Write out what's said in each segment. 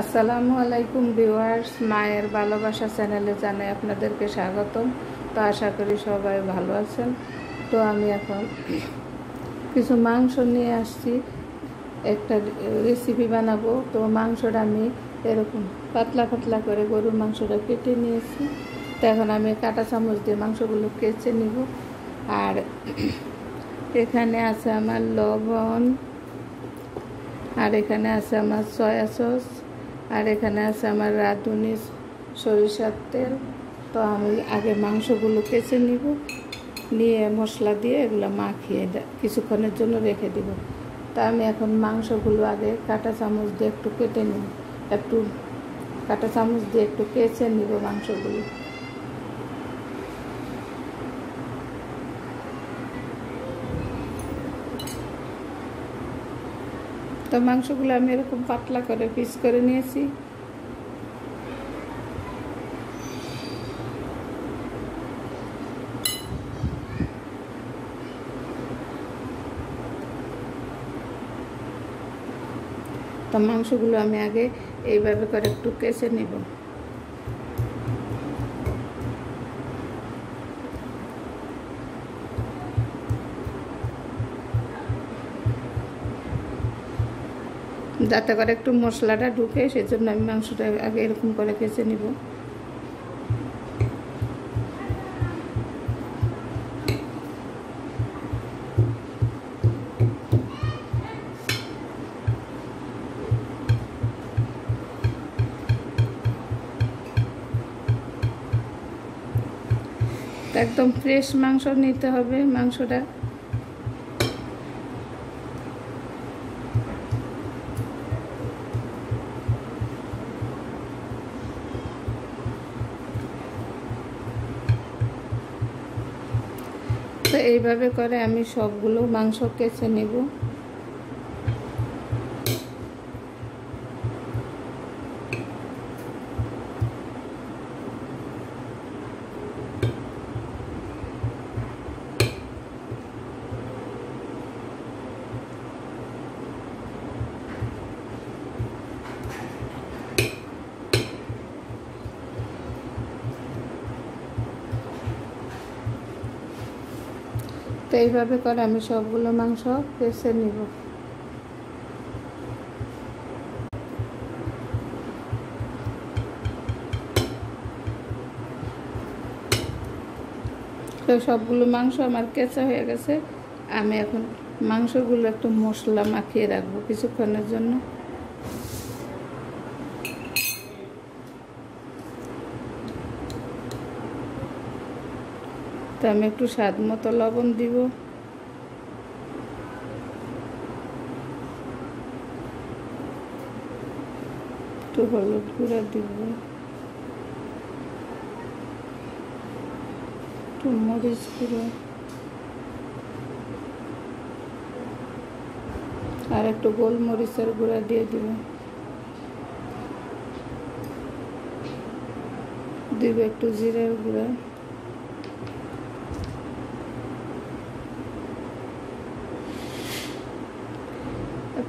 আসসালামু আলাইকুম ভিউয়ার্স, মায়ের ভালোবাসা চ্যানেলে জানাই আপনাদেরকে স্বাগতম। তো আশা করি সবাই ভালো আছেন। তো আমি এখন কিছু মাংস নিয়ে আসছি। একটা রেসিপি বানাবো। তো মাংসটা আমি এরকম পাতলা পাতলা করে গরুর মাংসটা কেটে নিয়েছি। তো এখন আমি কাটা চামচ দিয়ে মাংসগুলো কেচে নিব। আর এখানে আছে আমার লবণ। আর এখানে আছে আমার সয়া সস আর এখানে আছে আমার রাঁধুনি সরিষার তেল। তো আমি আগে মাংসগুলো কেচে নিব, নিয়ে মশলা দিয়ে এগুলো মাখিয়ে কিছুক্ষণের জন্য রেখে দিব। তা আমি এখন মাংসগুলো আগে কাঁটা চামচ দিয়ে একটু কেটে নিব। একটু কাঁটা চামচ দিয়ে একটু কেচে নিব মাংসগুলো। তো মাংসগুলো আমি এরকম পাতলা করে পিস করে নিয়েছি। তো মাংসগুলো আমি আগে এইভাবে করে একটু কেসে নিব। যাতে করে একটু মশলাটা ঢুকে, সেজন্য আমি মাংসটা আগে এরকম করে কেচে নিব। একদম ফ্রেশ মাংস নিতে হবে মাংসটা। এইভাবে করে আমি সবগুলো মাংস কেচে নেব। তো এইভাবে করে আমি সবগুলো মাংস পেসে নিব। তো সবগুলো মাংস আমার কেঁচা হয়ে গেছে। আমি এখন মাংসগুলো একটু মশলা মাখিয়ে রাখব কিছুক্ষণের জন্য। তো আমি একটু স্বাদ মতো লবণ দিব। একটু হলুদ গুঁড়া দিব। একটু মরিচ গুঁড়ো। আর একটু গোলমরিচের গুঁড়া দিয়ে দিব। দিব একটু জিরের গুঁড়া।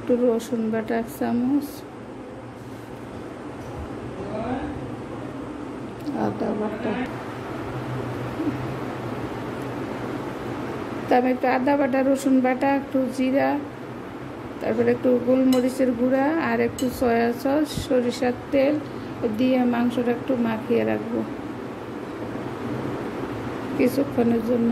একটু রসুন বাটা, এক চামচ। আদা বাটা। তারপরে একটু আদা বাটা, রসুন বাটা, একটু জিরা, তারপরে একটু গোলমরিচের গুঁড়া আর একটু সয়া সস, সরিষার তেল দিয়ে মাংসটা একটু মাখিয়ে রাখব। কিছুক্ষণের জন্য।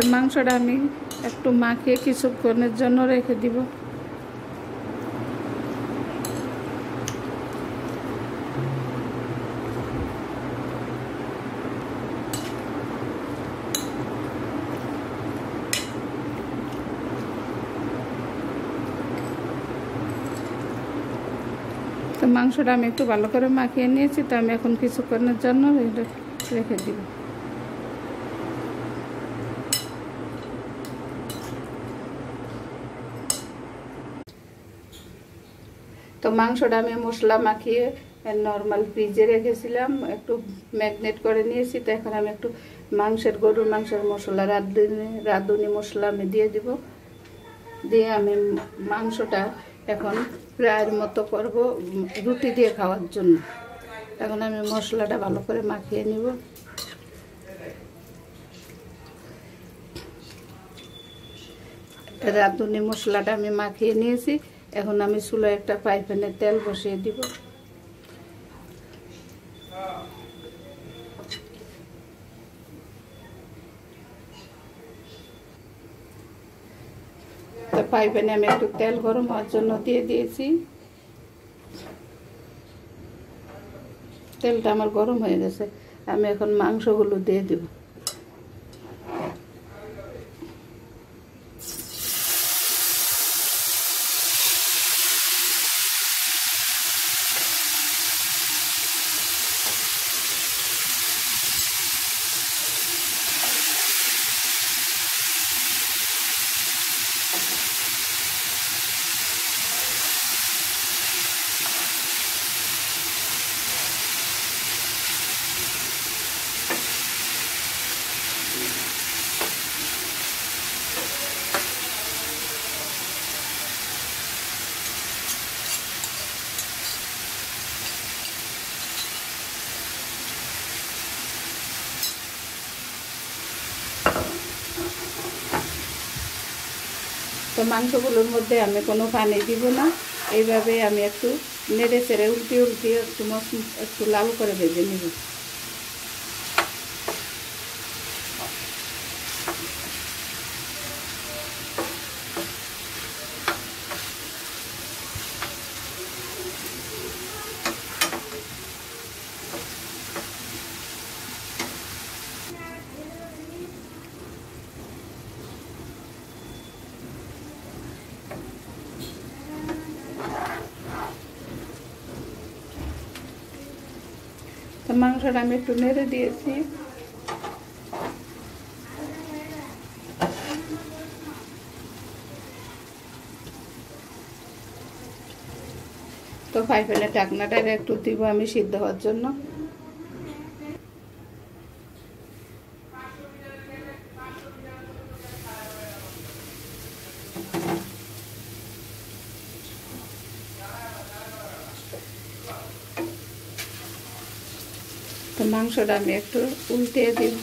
তো মাংসটা আমি একটু মাখিয়ে কিছুক্ষণের জন্য রেখে দিব। তো মাংসটা আমি একটু ভালো করে মাখিয়ে নিয়েছি, তো আমি এখন কিছুক্ষণের জন্য রেখে দিব। তো মাংসটা আমি মশলা মাখিয়ে নর্মাল ফ্রিজে রেখেছিলাম, একটু ম্যাগনেট করে নিয়েছি, তো এখন আমি একটু মাংসের, গরুর মাংসের মশলা, রাঁধুনি রাঁধুনি মশলা আমি দিয়ে দিব। দিয়ে আমি মাংসটা এখন প্রায়ের মতো করব রুটি দিয়ে খাওয়ার জন্য। এখন আমি মশলাটা ভালো করে মাখিয়ে নিব। রাঁধুনি মশলাটা আমি মাখিয়ে নিয়েছি। এখন আমি চুলায় একটা পাইপ্যানে তেল বসিয়ে দিব। পাইপ্যানে আমি একটু তেল গরম হওয়ার জন্য দিয়ে দিয়েছি। তেলটা আমার গরম হয়ে গেছে, আমি এখন মাংসগুলো দিয়ে দেব। তো মাংসগুলোর মধ্যে আমি কোনো পানি দিব না। এইভাবে আমি একটু নেড়ে চেড়ে উল্টিয়ে উল্টিয়ে একটু মশ একটু লাল করে ভেজে নিব। মাংসটা আমি একটু নেড়ে দিয়েছি। তো ফাইফেলের ঢাকনাটা একটু দিব আমি সিদ্ধ হওয়ার জন্য। তো মাংসটা আমি একটু উল্টে দিব।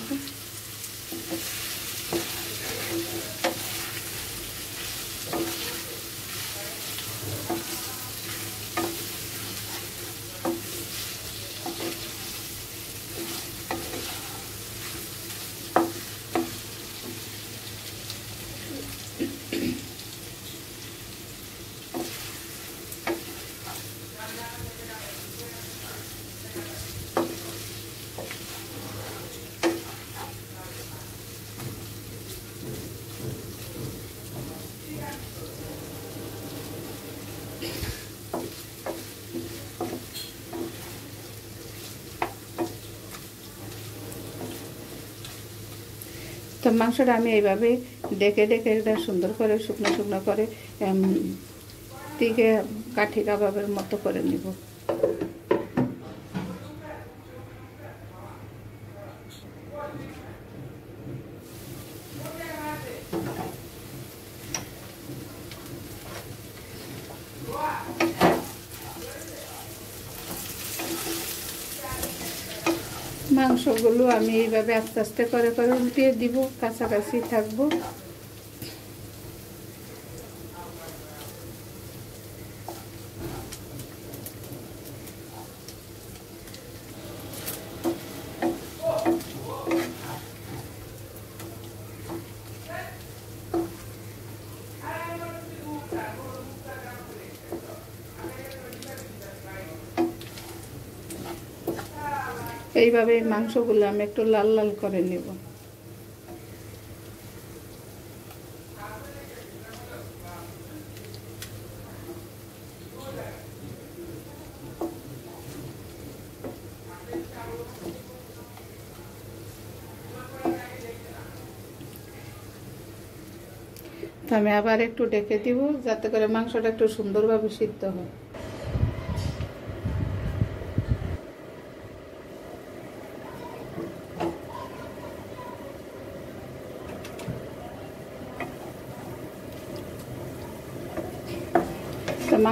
তো মাংসটা আমি এইভাবে ডেকে ডেকে এটা সুন্দর করে, শুকনো শুকনো করে দিকে কাঠি কাবাবের মতো করে নিব। মাংসগুলো আমি এইভাবে আস্তে আস্তে করে করে উল্টিয়ে দিব কাছাকাছি থাকব। এইভাবে মাংসগুলো আমি একটু লাল লাল করে নেব। আমি আবার একটু ডেকে দিব, যাতে করে মাংসটা একটু সুন্দরভাবে সিদ্ধ হয়।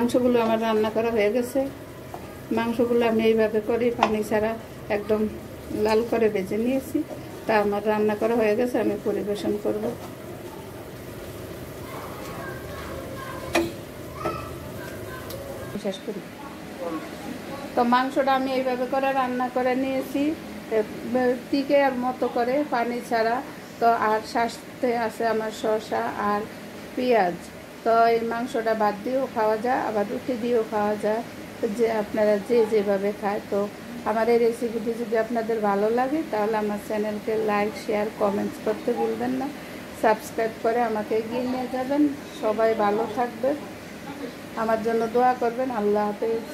মাংসগুলো আমার রান্না করা হয়ে গেছে। মাংসগুলো আমি এইভাবে করি পানি ছাড়া একদম লাল করে ভেজে নিয়েছি। তা আমার রান্না করা হয়ে গেছে আমি পরিবেশন করব। শেষ করি। তো মাংসটা আমি এইভাবে করে রান্না করে নিয়েছি। টিকে আর মতো করে পানি ছাড়া। তো আর সাথে আছে আমার শসা আর পেঁয়াজ। তো এই মাংসটা বাদ দিয়েও খাওয়া যায়, আবার রুটি দিয়েও খাওয়া যায়। যে আপনারা যে যেভাবে খায়, তো আমার এই রেসিপিটি যদি আপনাদের ভালো লাগে, তাহলে আমার চ্যানেলকে লাইক শেয়ার কমেন্টস করতে ভুলবেন না। সাবস্ক্রাইব করে আমাকে এগিয়ে নিয়ে যাবেন। সবাই ভালো থাকবে আমার জন্য দোয়া করবেন। আল্লাহ হাফেজ।